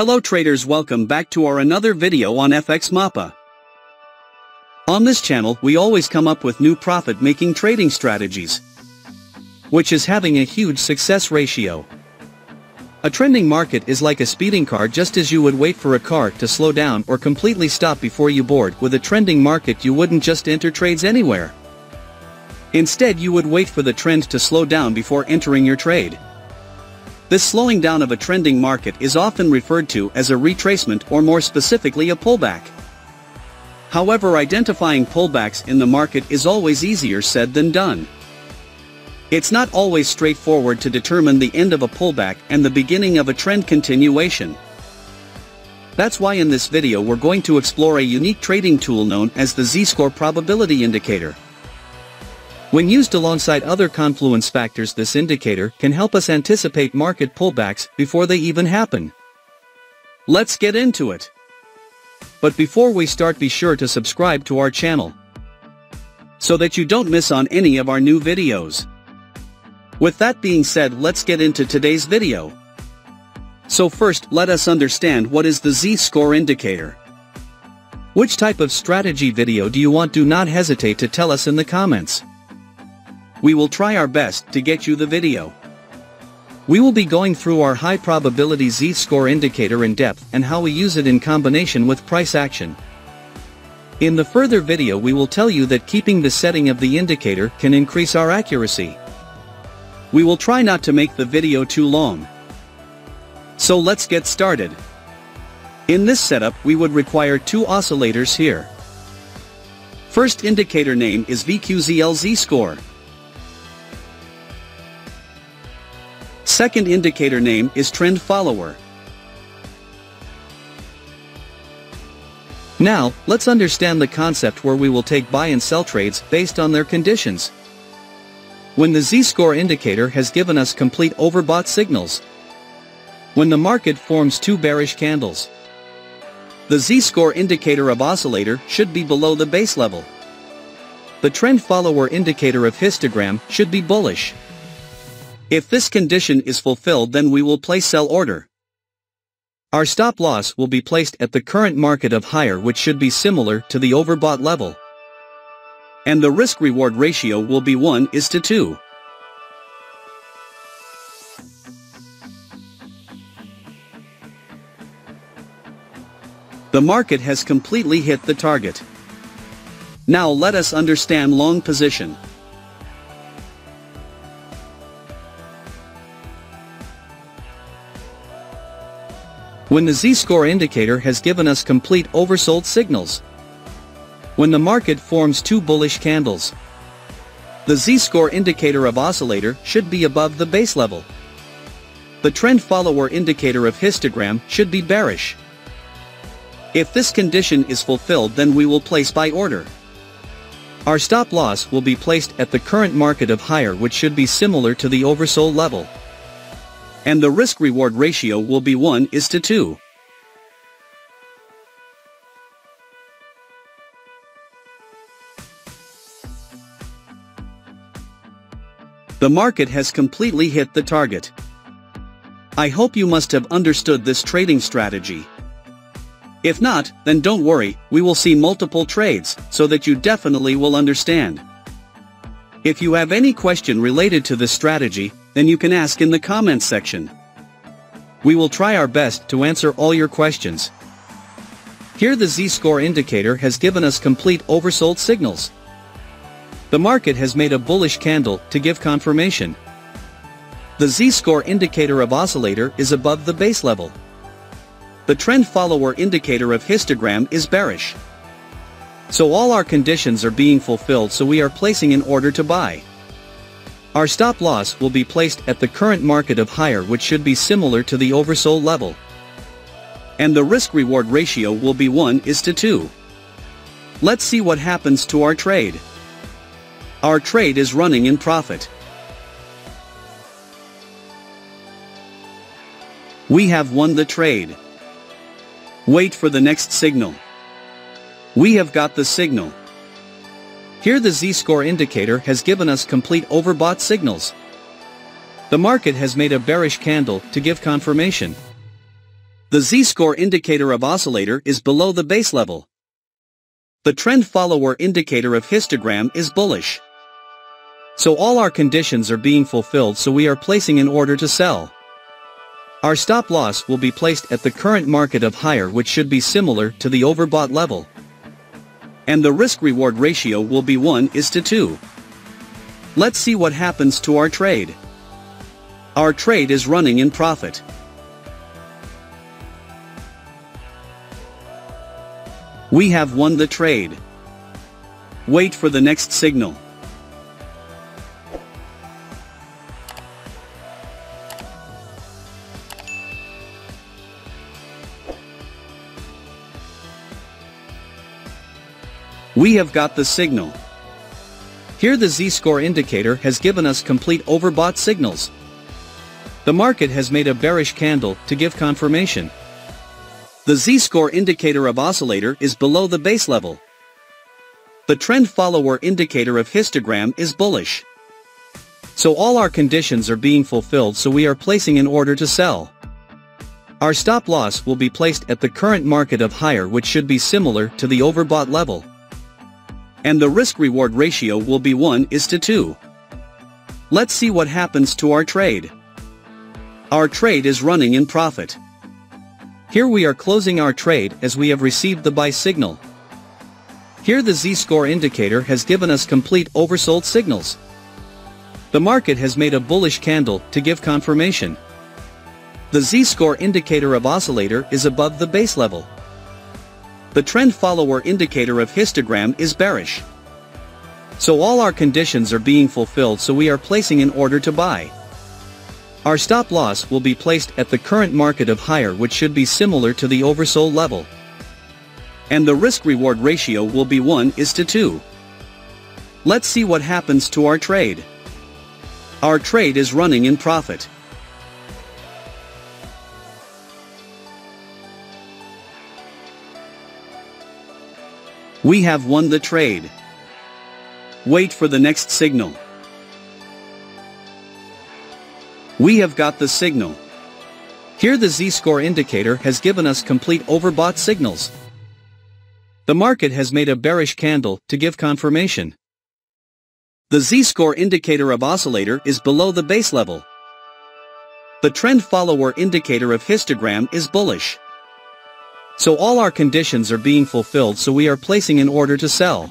Hello traders welcome back to our another video on FxMapa. On this channel we always come up with new profit-making trading strategies, which is having a huge success ratio. A trending market is like a speeding car just as you would wait for a car to slow down or completely stop before you board with a trending market you wouldn't just enter trades anywhere. Instead you would wait for the trend to slow down before entering your trade. This slowing down of a trending market is often referred to as a retracement or more specifically a pullback. However identifying pullbacks in the market is always easier said than done. It's not always straightforward to determine the end of a pullback and the beginning of a trend continuation. That's why in this video we're going to explore a unique trading tool known as the Z-score probability indicator. When used alongside other confluence factors this indicator can help us anticipate market pullbacks before they even happen. Let's get into it. But before we start be sure to subscribe to our channel. So that you don't miss on any of our new videos. With that being said let's get into today's video. So first let us understand what is the Z-score indicator. Which type of strategy video do you want do not hesitate to tell us in the comments. We will try our best to get you the video. We will be going through our high probability z-score indicator in depth and how we use it in combination with price action. In the further video we will tell you that keeping the setting of the indicator can increase our accuracy. We will try not to make the video too long. So let's get started. In this setup we would require two oscillators here. First indicator name is VQZLZ score. Second indicator name is trend follower. Now, let's understand the concept where we will take buy and sell trades based on their conditions. When the Z-score indicator has given us complete overbought signals. When the market forms two bearish candles. The Z-score indicator of oscillator should be below the base level. The trend follower indicator of histogram should be bullish. If this condition is fulfilled then we will place sell order. Our stop loss will be placed at the current market of higher which should be similar to the overbought level. And the risk-reward ratio will be 1 is to 2. The market has completely hit the target. Now let us understand long position. When the z-score indicator has given us complete oversold signals. When the market forms two bullish candles. The z-score indicator of oscillator should be above the base level. The trend follower indicator of histogram should be bearish. If this condition is fulfilled then we will place buy order. Our stop loss will be placed at the current market of higher which should be similar to the oversold level and the risk-reward ratio will be 1 is to 2. The market has completely hit the target. I hope you must have understood this trading strategy. If not, then don't worry, we will see multiple trades, so that you definitely will understand. If you have any question related to this strategy, then you can ask in the comments section. We will try our best to answer all your questions. Here the Z-score indicator has given us complete oversold signals. The market has made a bullish candle to give confirmation. The Z-score indicator of oscillator is above the base level. The trend follower indicator of histogram is bearish. So all our conditions are being fulfilled so we are placing an order to buy. Our stop loss will be placed at the current market of higher which should be similar to the oversold level. And the risk-reward ratio will be 1 is to 2. Let's see what happens to our trade. Our trade is running in profit. We have won the trade. Wait for the next signal. We have got the signal. Here the z-score indicator has given us complete overbought signals. The market has made a bearish candle to give confirmation. The z-score indicator of oscillator is below the base level. The trend follower indicator of histogram is bullish. So all our conditions are being fulfilled so we are placing an order to sell. Our stop loss will be placed at the current market of higher which should be similar to the overbought level. And the risk-reward ratio will be 1 is to 2. Let's see what happens to our trade. Our trade is running in profit. We have won the trade. Wait for the next signal. We have got the signal. Here the z-score indicator has given us complete overbought signals. The market has made a bearish candle to give confirmation. The z-score indicator of oscillator is below the base level. The trend follower indicator of histogram is bullish. So all our conditions are being fulfilled so we are placing an order to sell. Our stop loss will be placed at the current market of higher which should be similar to the overbought level and the risk-reward ratio will be 1 is to 2. Let's see what happens to our trade. Our trade is running in profit. Here we are closing our trade as we have received the buy signal. Here the z-score indicator has given us complete oversold signals. The market has made a bullish candle to give confirmation. The z-score indicator of oscillator is above the base level. The trend follower indicator of histogram is bearish. So all our conditions are being fulfilled so we are placing an order to buy. Our stop loss will be placed at the current market of higher which should be similar to the oversold level. And the risk-reward ratio will be 1 is to 2. Let's see what happens to our trade. Our trade is running in profit. We have won the trade. Wait for the next signal. We have got the signal. Here the z-score indicator has given us complete overbought signals. The market has made a bearish candle to give confirmation. The z-score indicator of oscillator is below the base level. The trend follower indicator of histogram is bullish. So all our conditions are being fulfilled so we are placing an order to sell.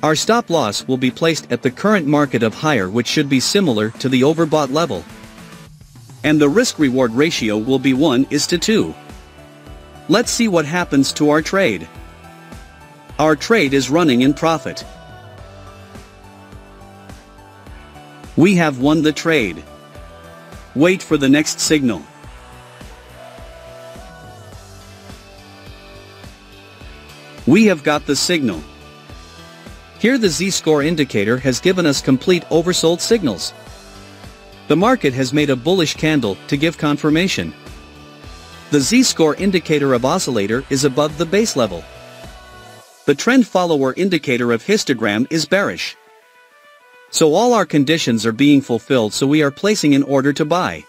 Our stop loss will be placed at the current market of higher which should be similar to the overbought level. And the risk-reward ratio will be 1 is to 2. Let's see what happens to our trade. Our trade is running in profit. We have won the trade. Wait for the next signal. We have got the signal. Here the z-score indicator has given us complete oversold signals. The market has made a bullish candle to give confirmation. The z-score indicator of oscillator is above the base level. The trend follower indicator of histogram is bearish. So all our conditions are being fulfilled so we are placing an order to buy.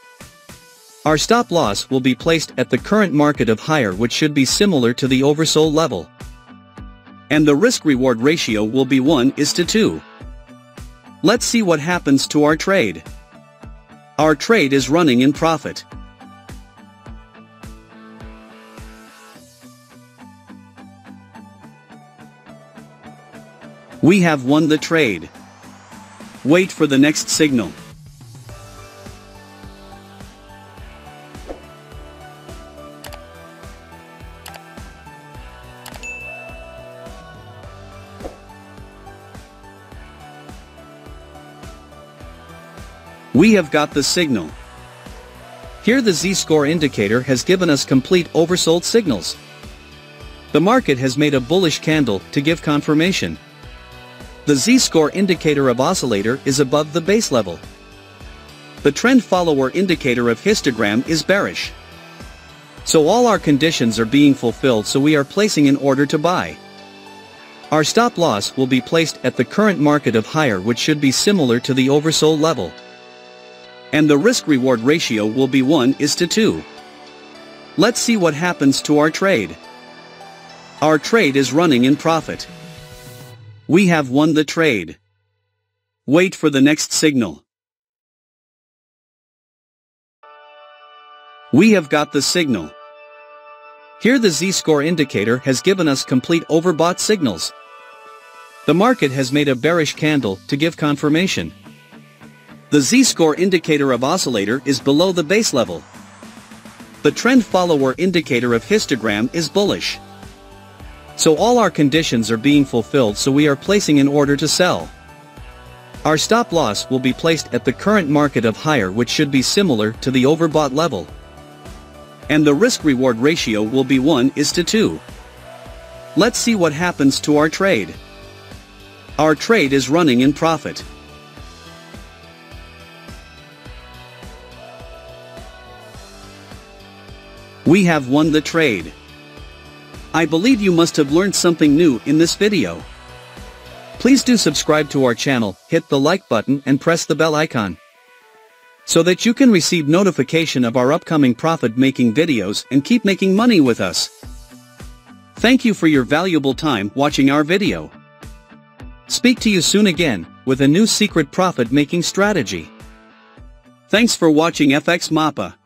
Our stop loss will be placed at the current market of higher which should be similar to the oversold level and the risk-reward ratio will be 1 is to 2. Let's see what happens to our trade. Our trade is running in profit. We have won the trade. Wait for the next signal. We have got the signal. Here the z-score indicator has given us complete oversold signals. The market has made a bullish candle to give confirmation. The z-score indicator of oscillator is above the base level. The trend follower indicator of histogram is bearish. So all our conditions are being fulfilled so we are placing an order to buy. Our stop loss will be placed at the current market of higher which should be similar to the oversold level and the risk-reward ratio will be 1 is to 2. Let's see what happens to our trade. Our trade is running in profit. We have won the trade. Wait for the next signal. We have got the signal. Here the Z-score indicator has given us complete overbought signals. The market has made a bearish candle to give confirmation. The Z-score indicator of oscillator is below the base level. The trend follower indicator of histogram is bullish. So all our conditions are being fulfilled so we are placing an order to sell. Our stop loss will be placed at the current market of higher which should be similar to the overbought level and the risk-reward ratio will be 1 is to 2. Let's see what happens to our trade. Our trade is running in profit. We have won the trade. I believe you must have learned something new in this video. Please do subscribe to our channel, hit the like button and press the bell icon so that you can receive notification of our upcoming profit-making videos and keep making money with us. Thank you for your valuable time watching our video. Speak to you soon again, with a new secret profit-making strategy. Thanks for watching FxMapa.